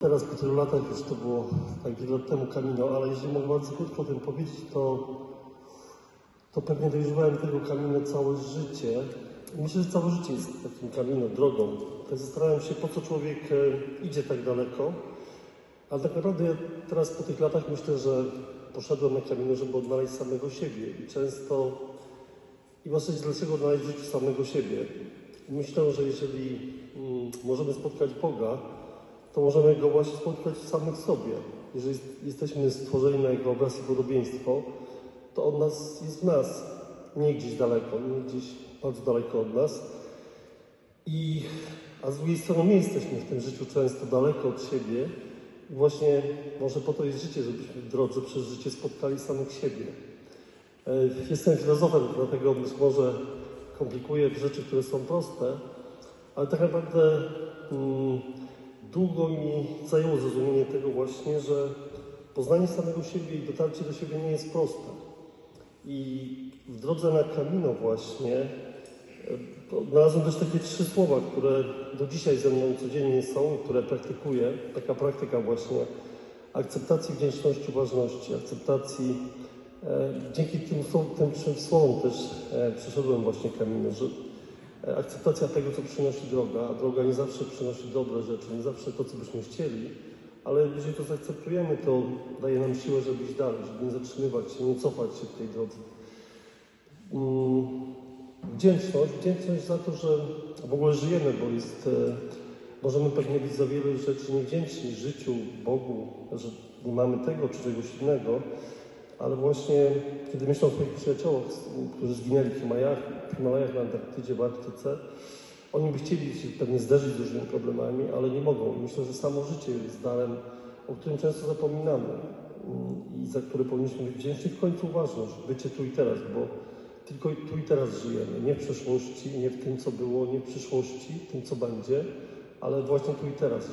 Teraz po tylu latach już to było tak wiele lat temu Camino, ale jeżeli mogę bardzo krótko o tym powiedzieć, to, to pewnie dojeżdżałem tego Camino całe życie. Myślę, że całe życie jest takim Camino, drogą. Tak zastanawiam się, po co człowiek e, idzie tak daleko, ale tak naprawdę ja teraz po tych latach myślę, że poszedłem na Camino, żeby odnaleźć samego siebie i często i właśnie dlaczego odnaleźć w życiu samego siebie. Myślę, że jeżeli mm, możemy spotkać Boga, to możemy Go właśnie spotkać w samych sobie. Jeżeli jesteśmy stworzeni na Jego obraz i podobieństwo, to On nas jest w nas, nie gdzieś daleko, nie gdzieś bardzo daleko od nas. I, a z drugiej strony my jesteśmy w tym życiu często daleko od siebie i właśnie może po to jest życie, żebyśmy w drodze przez życie spotkali samych siebie. E, Jestem filozofem, dlatego być może komplikuję rzeczy, które są proste, ale tak naprawdę mm, długo mi zajęło zrozumienie tego właśnie, że poznanie samego siebie i dotarcie do siebie nie jest proste. I w drodze na Camino właśnie e, odnalazłem też takie trzy słowa, które do dzisiaj ze mną codziennie są, które praktykuję. Taka praktyka właśnie akceptacji, wdzięczności, uważności, akceptacji. E, dzięki tym, tym trzem słowom też e, przeszedłem właśnie Camino, że akceptacja tego, co przynosi droga, a droga nie zawsze przynosi dobre rzeczy, nie zawsze to, co byśmy chcieli, ale jeżeli to zaakceptujemy, to daje nam siłę, żeby iść dalej, żeby nie zatrzymywać się, nie cofać się w tej drodze. Mm, Wdzięczność, wdzięczność za to, że w ogóle żyjemy, bo jest, e, możemy pewnie być za wiele rzeczy niewdzięczni życiu, Bogu, że nie mamy tego czy czegoś innego, ale właśnie kiedy myślę o swoich przyjaciołach, którzy zginęli w Himalajach, w Himalajach na Antarktydzie, w Arktyce, oni by chcieli się pewnie zderzyć z różnymi problemami, ale nie mogą. Myślę, że samo życie jest darem, o którym często zapominamy mm, i za które powinniśmy być wdzięczni. W końcu uważność, bycie tu i teraz, bo tylko tu i teraz żyjemy. Nie w przeszłości, nie w tym, co było, nie w przyszłości, tym, co będzie, ale właśnie tu i teraz.